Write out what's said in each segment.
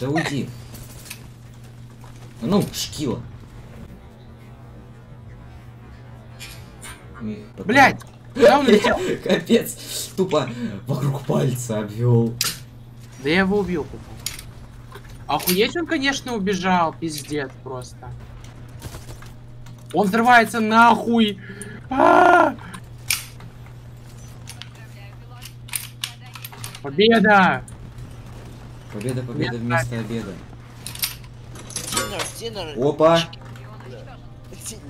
Да уйди. Ну, шкила. Блять! Куда он летел? Капец. Тупо вокруг пальца обвел. Да я его убил. Охуеть он, конечно, убежал. Пиздец просто. Он взрывается нахуй. А! Победа! Победа, победа Нет, вместо обеда. Dinner, dinner. Опа.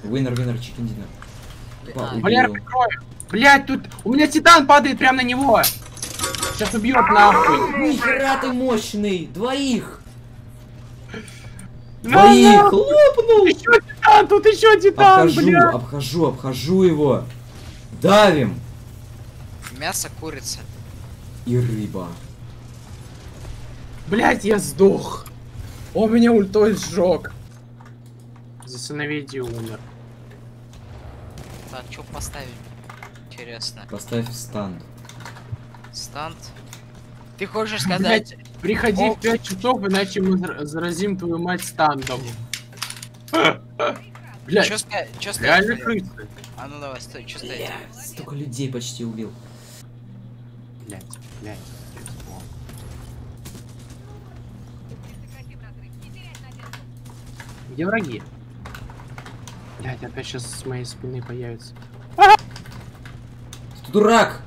Winner, winner, chicken dinner. Опа. Валера, прикрой! Блять, тут у меня титан падает прямо на него! Сейчас убьет нахуй! Нихера ты мощный! Двоих! Двоих! на! Лопнул! Еще титан, тут еще титан, Обхожу, бля! обхожу, обхожу его. Давим! Мясо, курица. И рыба. Блять, я сдох! Он меня ультой сжег. За сыновей умер. Так, что поставить? Интересно. Поставь станд. Станд. Ты хочешь сказать... Приходи О. в 5 часов, иначе мы зар- заразим твою мать стандом. Блять, Чё чё реально крысы. А ну давай, стой, что стоит? Столько людей почти убил. Блять, блять. Где враги? Блять, опять сейчас с моей спины появится. Ты дурак!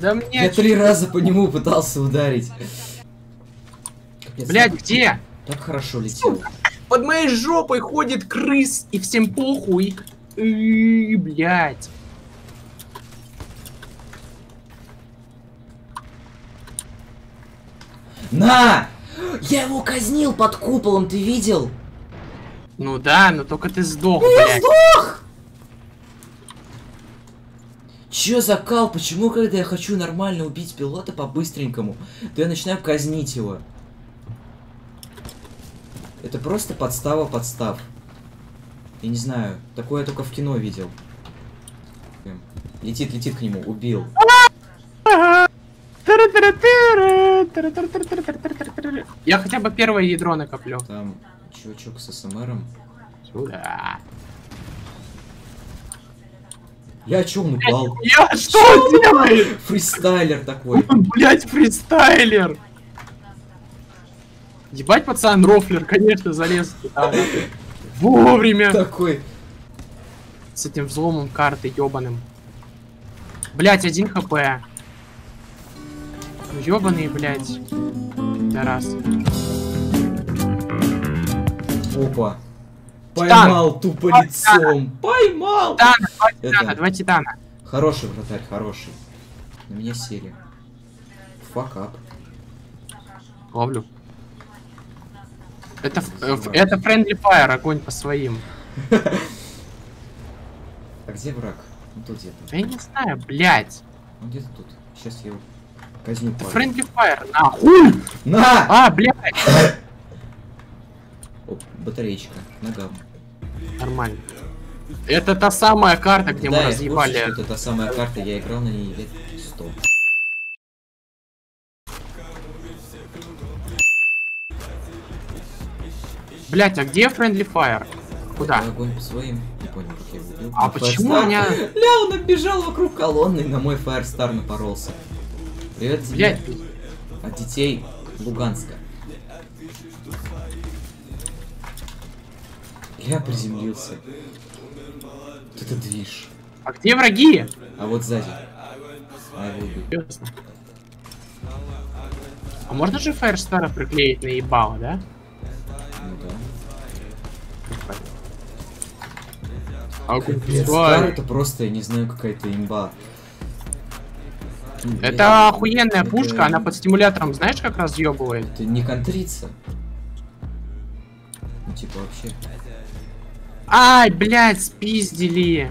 Да мне... Я три раза по нему пытался ударить. Блять, где? Так хорошо летел. Под моей жопой ходит крыс, и всем похуй. И, блять. На! Я его казнил под куполом, ты видел? Ну да, но только ты сдох, Я блять. сдох! Чё за кал? Почему, когда я хочу нормально убить пилота по-быстренькому, то я начинаю казнить его? Это просто подстава подстав. Я не знаю, такое я только в кино видел. Летит, летит к нему, убил. Я хотя бы первое ядро накоплю. Там чувачок с СМРом. Сюда. Я чё, упал? Я что делаю? Фристайлер такой. Блять, фристайлер. Ебать, пацан, рофлер, конечно, залез туда. Вовремя. Такой. С этим взломом карты ебаным. Блять, один хп. Ну ебаный, блять. Да раз. Опа. Поймал тупо лицом. Поймал! Титана, два Это- титана, два титана. Хороший вратарь, хороший. На меня сели. Факап. Ловлю. Это, э, это friendly fire, огонь по своим. А где враг? Ну тут где-то. Я не знаю, блять. Он где-то тут. Сейчас я его казню. Это парня. friendly fire, нахуй! На! А, блять! Оп, батареечка. Ногам. Нормально. Это та самая карта, где мы да, я курсе, разъебали. что это та самая карта, я играл на ней лет 100. Блять, а где friendly fire? Куда? Это огонь по своим. Не понял, как я его убил. А На почему Firestar. у меня... Ля, он оббежал вокруг колонны на мой Firestar напоролся. Привет тебе от детей Луганска. Я приземлился. Вот Это движ. а где враги? А вот сзади. А. А можно же Фаерстара приклеить на ебало, да? Ну да. Огонь Капец, свай. Стар это просто, я не знаю, какая-то имба. Это охуенная пушка, она под стимулятором, знаешь, как разъебывает? Это не контрится. Ну типа вообще. Ай, блядь, спиздили.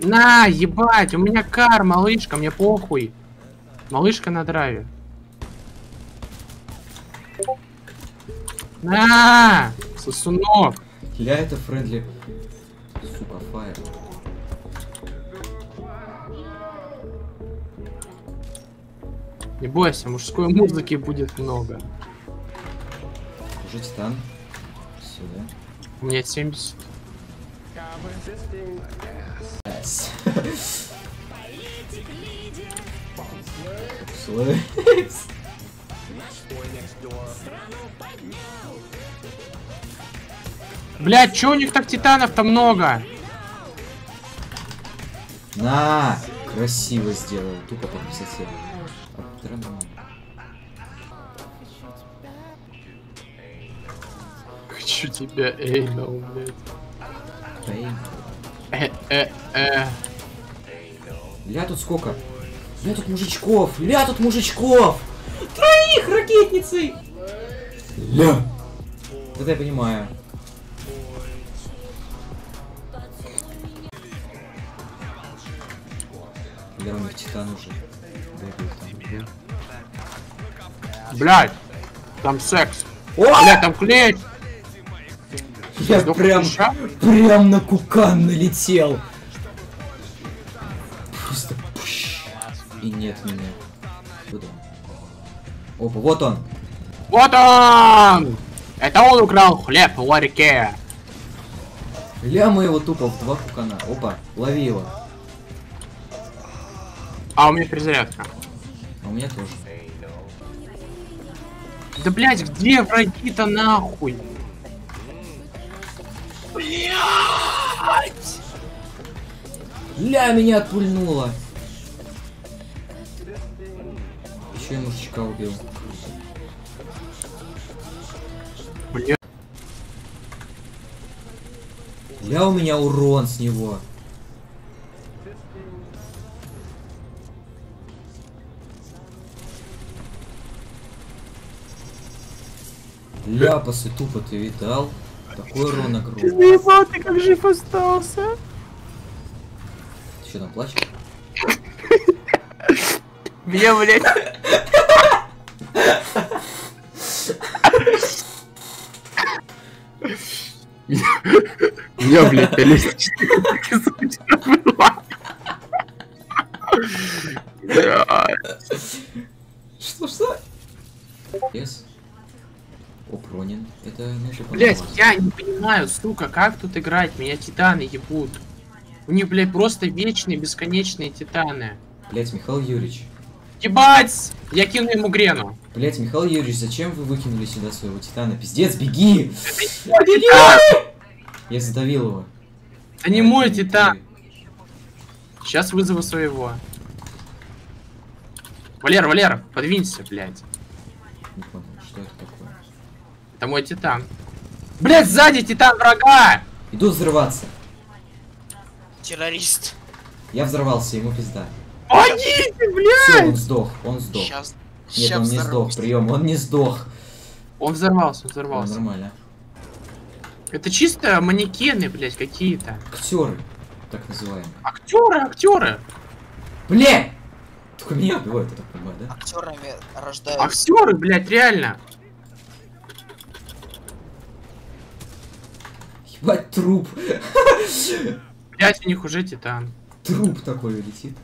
На, ебать, у меня кар, малышка, мне похуй. Малышка на драйве. На, сосунок. Ля это френдли. Сука, фаер. Не бойся, мужской музыки будет много. Уже титан. Сюда. У меня 70. Yes. Блять, чё у них так титанов-то много? На! Красиво сделал, тупо по красоте. Отработал. Хочу тебя, Эйнол, блядь. Эй. Э, э, э. Ля тут сколько? Ля тут мужичков! Ля тут мужичков! Троих ракетницей! Ля! Это я понимаю. Них титан уже. Блять, там секс. О! Блять, там клей. Я Сдох прям, душа? прям на кукан налетел. Просто. И нет меня. Куда? Опа, вот он. Вот он! Это он украл хлеб в ларьке. Ля мы его тупо в два кукана. Опа, лови его. А у меня перезарядка. У меня тоже. Да блять, где враги-то нахуй? Ля меня отпульнуло. Еще и мужичка убил. Бля. Ля у меня урон с него. Ляпасы тупо ты видал? Такой урон огромный. заебал, ты как жив остался? Ты что там плачешь? Меня, блять. Я, блядь, Что, что? Yes. Опронин. Это тупо Блять, я не понимаю, сука, как тут играть? Меня титаны ебут. У них, блядь, просто вечные, бесконечные титаны. Блять, Михаил Юрьевич. Ебать! Я кину ему грену. Блять, Михаил Юрьевич, зачем вы выкинули сюда своего титана? Пиздец, беги! Я задавил его. Это не мой титан. Сейчас вызову своего. Валер, Валер, подвинься, блядь. Не понял, что это такое. Это мой титан. Блядь, сзади титан врага! Иду взрываться. Террорист. Я взорвался, ему пизда. Все, блядь! он сдох, он сдох. Сейчас. Нет, он не сдох, прием, он не сдох. Он взорвался, он Он взорвался. нормально. Это чисто манекены, блядь, какие-то. Актеры, так называемые. Актеры, актеры. Бля! Только меня убивают, я так понимаю, да? Актерами рождаются. Актеры, блядь, реально. Ебать, труп. Блядь, у них уже титан. Труп такой летит.